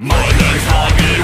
My name's Hoggy